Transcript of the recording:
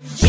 Yeah.